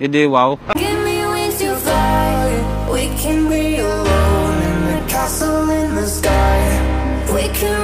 Ede wow. Give me wings to fly. We can be alone in the castle in the sky. We can